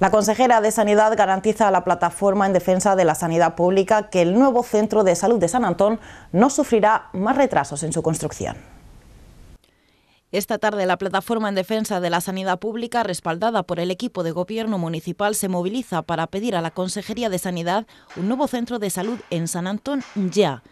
La consejera de Sanidad garantiza a la plataforma en defensa de la sanidad pública que el nuevo centro de salud de San Antón no sufrirá más retrasos en su construcción. Esta tarde la plataforma en defensa de la sanidad pública, respaldada por el equipo de gobierno municipal, se moviliza para pedir a la Consejería de Sanidad un nuevo centro de salud en San Antón ya.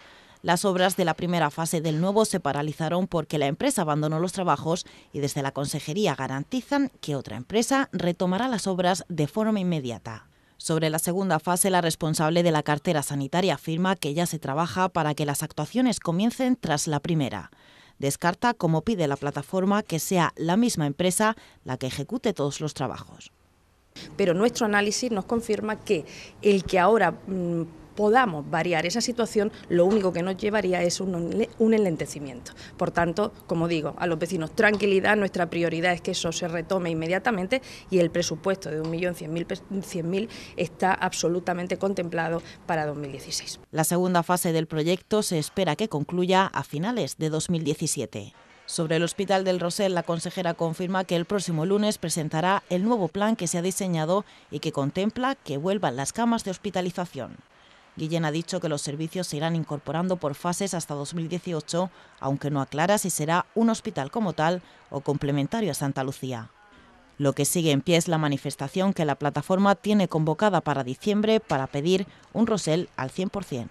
Las obras de la primera fase del nuevo se paralizaron porque la empresa abandonó los trabajos y desde la consejería garantizan que otra empresa retomará las obras de forma inmediata. Sobre la segunda fase, la responsable de la cartera sanitaria afirma que ya se trabaja para que las actuaciones comiencen tras la primera. Descarta, como pide la plataforma, que sea la misma empresa la que ejecute todos los trabajos. Pero nuestro análisis nos confirma que el que ahora mm, podamos variar esa situación, lo único que nos llevaría es un, enlentecimiento. Por tanto, como digo, a los vecinos, tranquilidad, nuestra prioridad es que eso se retome inmediatamente y el presupuesto de 1.100.000 está absolutamente contemplado para 2016. La segunda fase del proyecto se espera que concluya a finales de 2017. Sobre el Hospital del Rosell, la consejera confirma que el próximo lunes presentará el nuevo plan que se ha diseñado y que contempla que vuelvan las camas de hospitalización. Guillén ha dicho que los servicios se irán incorporando por fases hasta 2018, aunque no aclara si será un hospital como tal o complementario a Santa Lucía. Lo que sigue en pie es la manifestación que la plataforma tiene convocada para diciembre para pedir un Rosell al 100%.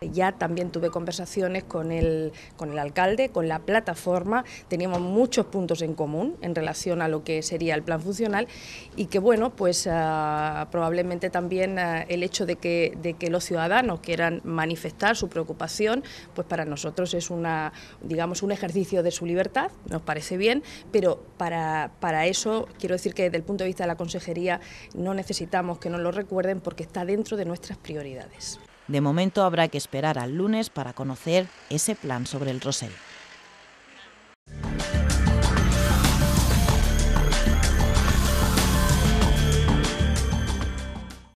Ya también tuve conversaciones con el, con el alcalde, con la plataforma, teníamos muchos puntos en común en relación a lo que sería el plan funcional y que bueno, pues ah, probablemente también ah, el hecho de que, de que los ciudadanos quieran manifestar su preocupación, pues para nosotros es una, digamos, un ejercicio de su libertad, nos parece bien, pero para, para eso quiero decir que desde el punto de vista de la consejería no necesitamos que nos lo recuerden porque está dentro de nuestras prioridades. De momento habrá que esperar al lunes para conocer ese plan sobre el Rosell.